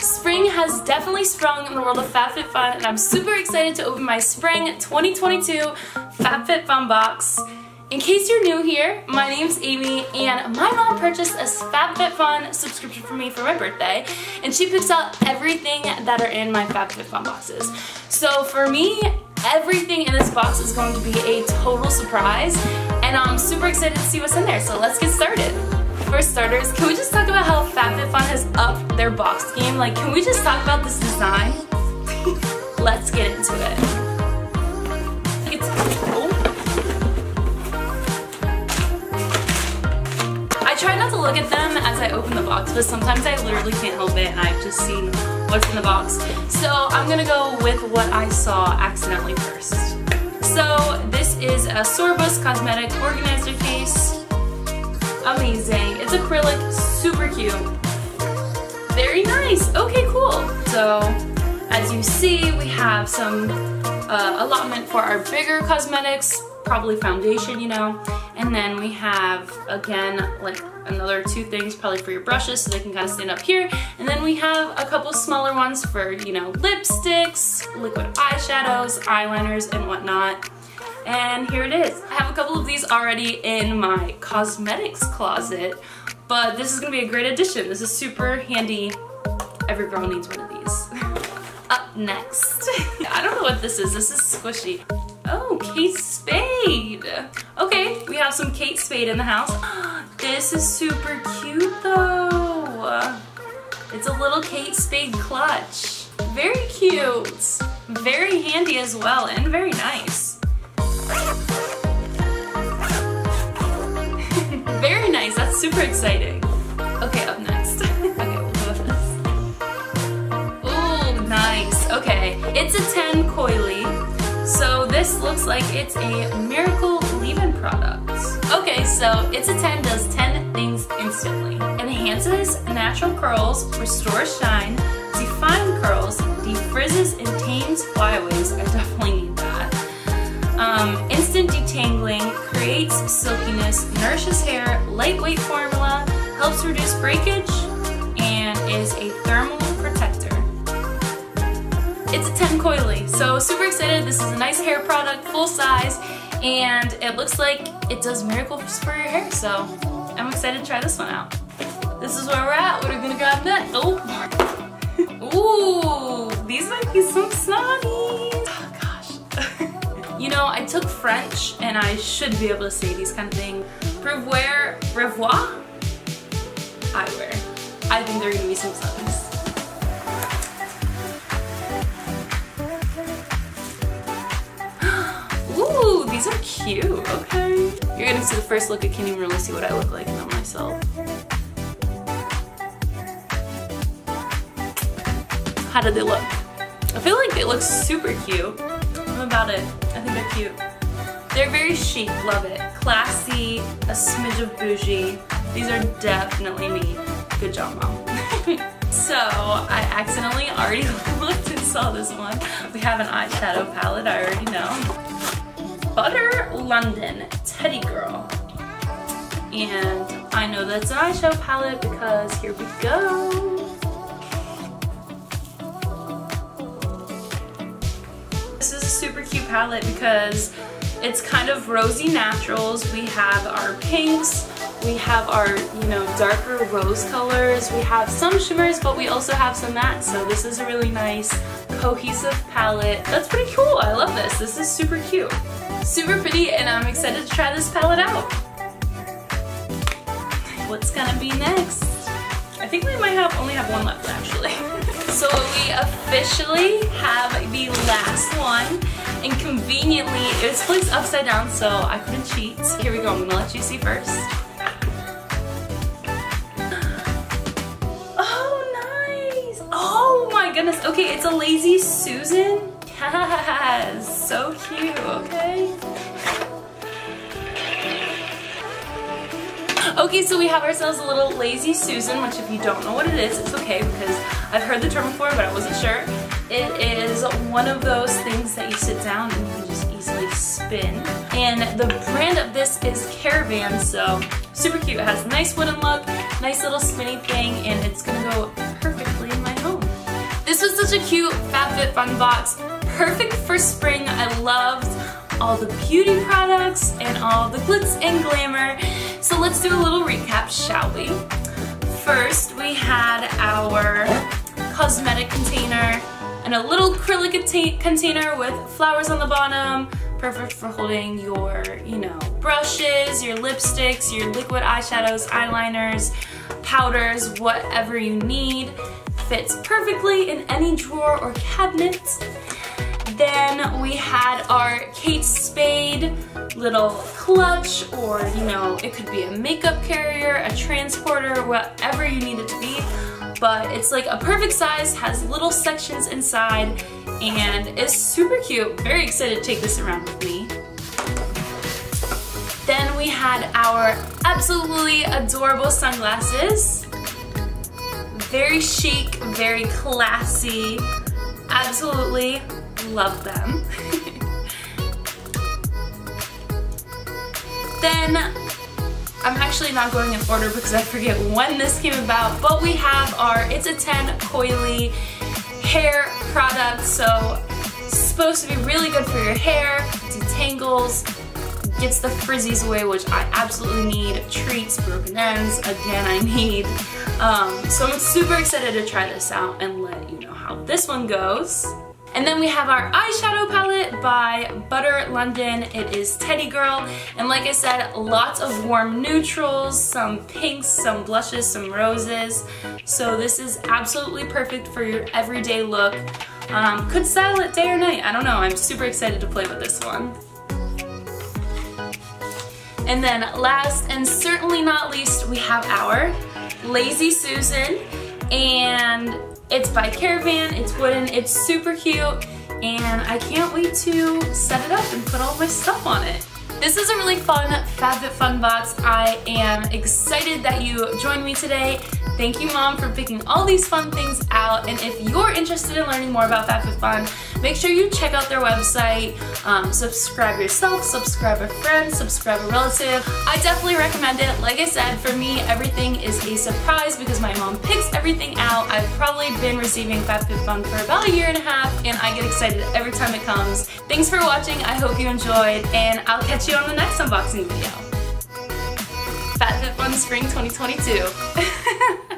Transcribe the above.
Spring has definitely sprung in the world of FabFitFun and I'm super excited to open my Spring 2022 FabFitFun box. In case you're new here, my name's Aimee and my mom purchased a FabFitFun subscription for me for my birthday and she picks out everything that are in my FabFitFun boxes. So for me, everything in this box is going to be a total surprise and I'm super excited to see what's in there. So let's get started. For starters, can we just talk about how FabFitFun has upped their box game? Like, can we just talk about this design? Let's get into it. It's. I try not to look at them as I open the box, but sometimes I literally can't help it and I've just seen what's in the box. So I'm gonna go with what I saw accidentally first. So this is a Sorbus Cosmetic Organizer Case amazing. It's acrylic, super cute. Very nice. Okay, cool. So as you see, we have some uh, allotment for our bigger cosmetics, probably foundation, you know. And then we have, again, like another two things probably for your brushes so they can kind of stand up here. And then we have a couple smaller ones for, you know, lipsticks, liquid eyeshadows, eyeliners, and whatnot. And here it is. I have a couple of these already in my cosmetics closet, but this is gonna be a great addition. This is super handy. Every girl needs one of these. Up next. I don't know what this is. This is squishy. Oh, Kate Spade. Okay, we have some Kate Spade in the house. This is super cute though. It's a little Kate Spade clutch. Very cute. Very handy as well and very nice. Super exciting. Okay, up next. okay, we'll go with this. Ooh, nice. Okay, it's a 10 coily. So this looks like it's a Miracle leave-in product. Okay, so it's a 10 does 10 things instantly. Enhances natural curls, restores shine, define curls, defrizzes and silkiness, nourishes hair, lightweight formula, helps reduce breakage, and is a thermal protector. It's a 10 coily, so super excited. This is a nice hair product, full size, and it looks like it does miracles for your hair, so I'm excited to try this one out. This is where we're at. What are we gonna grab next? Oh, ooh, these might be some snotty. You know, I took French and I should be able to say these kind of things. Revoir, revoir, eyewear. I think they're gonna be some suns. Ooh, these are cute, okay. You're gonna see the first look, I can't even really see what I look like on myself. How do they look? I feel like they look super cute I'm about it. I think they're cute. They're very chic, love it. Classy, a smidge of bougie. These are definitely me. Good job, mom. so, I accidentally already looked and saw this one. We have an eyeshadow palette, I already know. Butter London Teddy Girl. And I know that's an eyeshadow palette because here we go. Palette because it's kind of rosy naturals. We have our pinks, we have our, you know, darker rose colors, we have some shimmers, but we also have some mattes, so this is a really nice cohesive palette. That's pretty cool, I love this. This is super cute. Super pretty, and I'm excited to try this palette out. What's gonna be next? I think we might have only have one left, actually. So we officially have the last one and conveniently it's placed upside down so I couldn't cheat. Here we go, I'm gonna let you see first. Oh, nice! Oh my goodness. Okay, it's a Lazy Susan. Yes, so cute, okay? Okay, so we have ourselves a little Lazy Susan, which if you don't know what it is, it's okay because I've heard the term before, but I wasn't sure. It is one of those things that you sit down and you can just easily spin. And the brand of this is Caravan, so super cute. It has a nice wooden look, nice little spinny thing, and it's gonna go perfectly in my home. This was such a cute FabFitFun box, perfect for spring. I loved all the beauty products and all the glitz and glamour. So let's do a little recap, shall we? First, we had our cosmetic container and a little acrylic container with flowers on the bottom, perfect for holding your, you know, brushes, your lipsticks, your liquid eyeshadows, eyeliners, powders, whatever you need. Fits perfectly in any drawer or cabinet. Then we had our Kate Spade little clutch or, you know, it could be a makeup carrier, a transporter, whatever you need it to be. But it's like a perfect size, has little sections inside, and is super cute. Very excited to take this around with me. Then we had our absolutely adorable sunglasses. Very chic, very classy. Absolutely love them. then I'm actually not going in order because I forget when this came about, but we have our It's a 10 Coily hair product. So it's supposed to be really good for your hair, detangles, gets the frizzies away, which I absolutely need, treats, broken ends, again I need. Um, so I'm super excited to try this out and let you know how this one goes. And then we have our eyeshadow palette by Butter London. It is Teddy Girl. And like I said, lots of warm neutrals, some pinks, some blushes, some roses. So this is absolutely perfect for your everyday look. Um, could style it day or night, I don't know. I'm super excited to play with this one. And then last and certainly not least, we have our Lazy Susan. And it's by Caravan, it's wooden, it's super cute, and I can't wait to set it up and put all my stuff on it. This is a really fun FabFitFun box. I am excited that you joined me today. Thank you, Mom, for picking all these fun things out. And if you're interested in learning more about Fab Fit Fun, make sure you check out their website. Um, subscribe yourself, subscribe a friend, subscribe a relative. I definitely recommend it. Like I said, for me, everything is a surprise because my mom picks everything out. I've probably been receiving Fab Fit Fun for about a year and a half, and I get excited every time it comes. Thanks for watching. I hope you enjoyed, and I'll catch you on the next unboxing video. Fab Fit Fun Spring 2022.